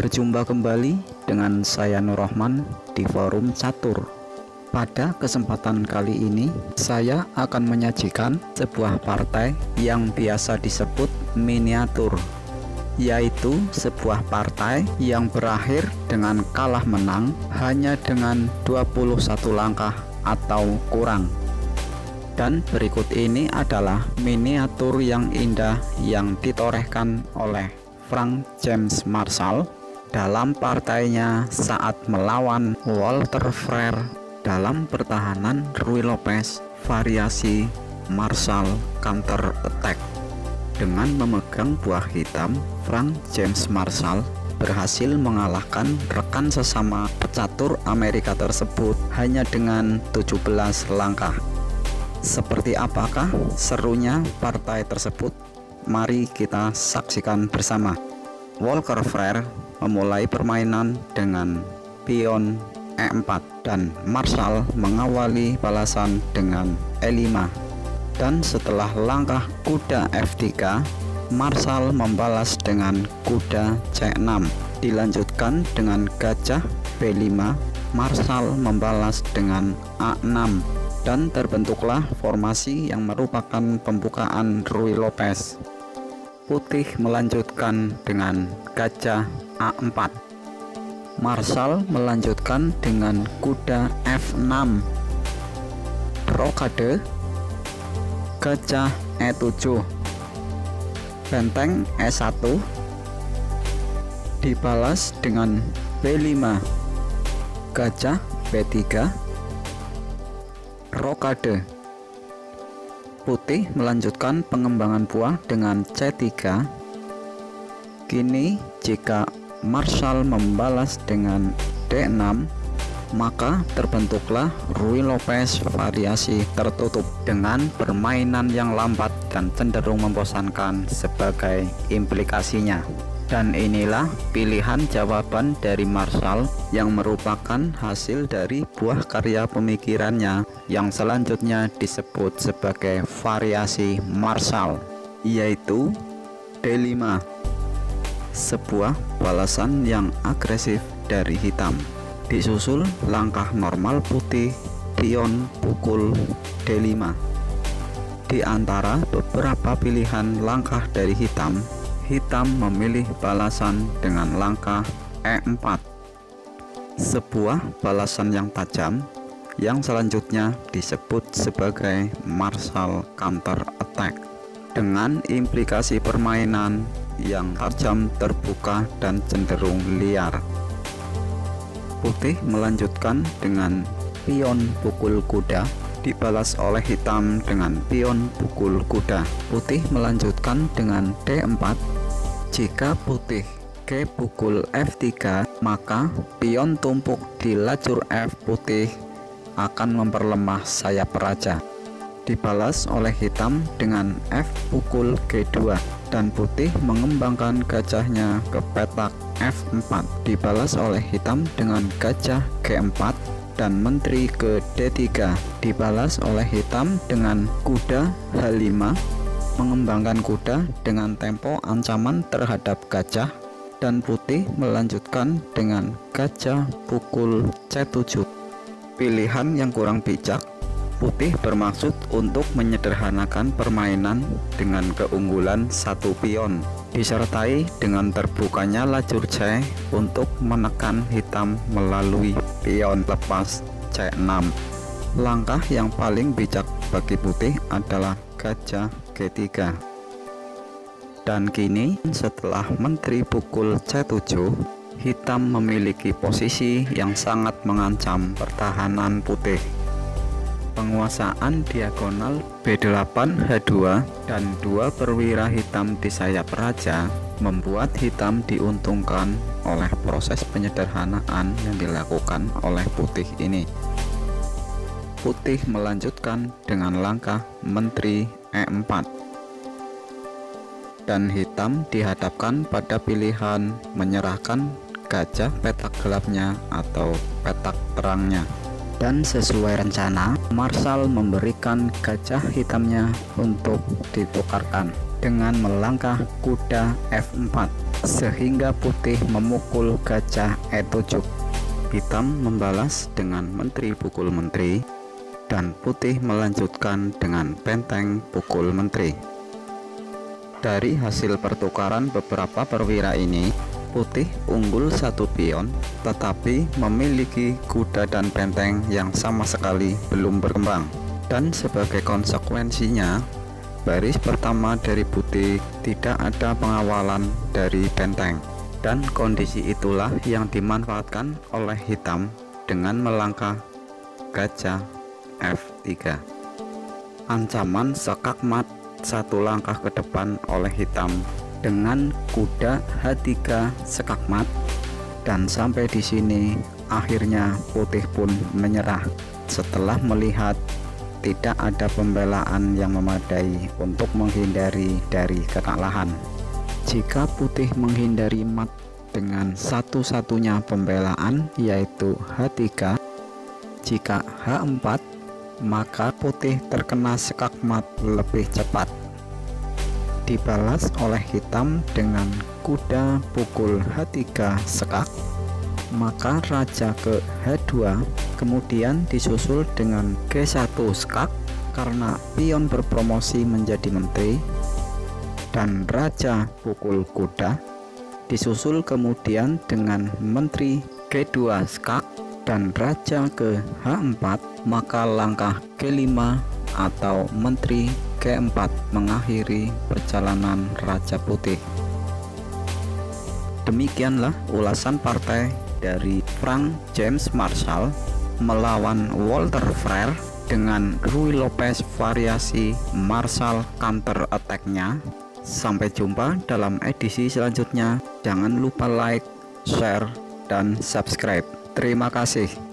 Berjumpa kembali dengan saya Nur Rahman di forum catur. Pada kesempatan kali ini, saya akan menyajikan sebuah partai yang biasa disebut miniatur, yaitu sebuah partai yang berakhir dengan kalah menang hanya dengan 21 langkah atau kurang. Dan berikut ini adalah miniatur yang indah yang ditorehkan oleh Frank James Marshall dalam partainya saat melawan Walter Frere dalam pertahanan Rui Lopez variasi Marshall counter attack dengan memegang buah hitam Frank James Marshall berhasil mengalahkan rekan sesama pecatur Amerika tersebut hanya dengan 17 langkah seperti apakah serunya partai tersebut? Mari kita saksikan bersama. Walker Frere memulai permainan dengan pion E4 dan Marshall mengawali balasan dengan E5. Dan setelah langkah kuda F3, Marshall membalas dengan kuda C6. Dilanjutkan dengan gajah B5, Marshall membalas dengan A6 dan terbentuklah formasi yang merupakan pembukaan Rui Lopez. Putih melanjutkan dengan gajah A4. Marshall melanjutkan dengan kuda F6. Rokade gajah E7. Benteng E1 dibalas dengan B5. Gajah B3 rokade. Putih melanjutkan pengembangan buah dengan C3. Kini jika Marshall membalas dengan D6, maka terbentuklah Rui Lopez variasi tertutup dengan permainan yang lambat dan cenderung membosankan sebagai implikasinya. Dan inilah pilihan jawaban dari Marshall yang merupakan hasil dari buah karya pemikirannya yang selanjutnya disebut sebagai variasi Marshall, yaitu D5. Sebuah balasan yang agresif dari hitam. Disusul langkah normal putih pion pukul D5. Di antara beberapa pilihan langkah dari hitam, hitam memilih balasan dengan langkah E4 sebuah balasan yang tajam yang selanjutnya disebut sebagai Marshall counter attack dengan implikasi permainan yang tajam terbuka dan cenderung liar. Putih melanjutkan dengan pion pukul kuda dibalas oleh hitam dengan pion pukul kuda. Putih melanjutkan dengan D4 jika putih ke pukul F3, maka pion tumpuk di lajur F putih akan memperlemah sayap raja. Dibalas oleh hitam dengan F pukul G2 dan putih mengembangkan gajahnya ke petak F4. Dibalas oleh hitam dengan gajah G4 dan menteri ke D3 dibalas oleh hitam dengan kuda H5 mengembangkan kuda dengan tempo ancaman terhadap gajah dan putih melanjutkan dengan gajah pukul C7 pilihan yang kurang bijak. Putih bermaksud untuk menyederhanakan permainan dengan keunggulan satu pion disertai dengan terbukanya lajur C untuk menekan hitam melalui pion lepas C6 langkah yang paling bijak bagi putih adalah gajah G3 dan kini setelah menteri pukul C7 hitam memiliki posisi yang sangat mengancam pertahanan putih. Penguasaan diagonal B8 H2 dan dua perwira hitam di sayap raja membuat hitam diuntungkan oleh proses penyederhanaan yang dilakukan oleh putih ini. Putih melanjutkan dengan langkah Menteri E4 dan hitam dihadapkan pada pilihan menyerahkan gajah petak gelapnya atau petak terangnya. Dan sesuai rencana Marshall memberikan gajah hitamnya untuk ditukarkan dengan melangkah kuda F4 sehingga putih memukul gajah E7 hitam membalas dengan menteri pukul menteri dan putih melanjutkan dengan benteng pukul menteri. Dari hasil pertukaran beberapa perwira ini putih unggul satu pion tetapi memiliki kuda dan benteng yang sama sekali belum berkembang. Dan sebagai konsekuensinya Baris pertama dari putih tidak ada pengawalan dari benteng. Dan kondisi itulah yang dimanfaatkan oleh hitam dengan melangkah gajah F3 ancaman sekak mat satu langkah ke depan oleh hitam dengan kuda H3 sekak mat dan sampai di sini akhirnya putih pun menyerah. Setelah melihat tidak ada pembelaan yang memadai untuk menghindari dari kekalahan. Jika putih menghindari mat dengan satu-satunya pembelaan yaitu H3, jika H4 maka putih terkena sekak mat lebih cepat. Dibalas oleh hitam dengan kuda pukul H3 sekak maka raja ke H2 kemudian disusul dengan G1 skak karena pion berpromosi menjadi menteri dan raja pukul kuda disusul kemudian dengan menteri G2 skak dan raja ke H4 maka langkah G5 atau menteri G4 mengakhiri perjalanan Raja Putih demikianlah ulasan partai dari Frank James Marshall melawan Walter Frere dengan Rui Lopez variasi Marshall counter attack-nya. Sampai jumpa dalam edisi selanjutnya. Jangan lupa like, share, dan subscribe. Terima kasih.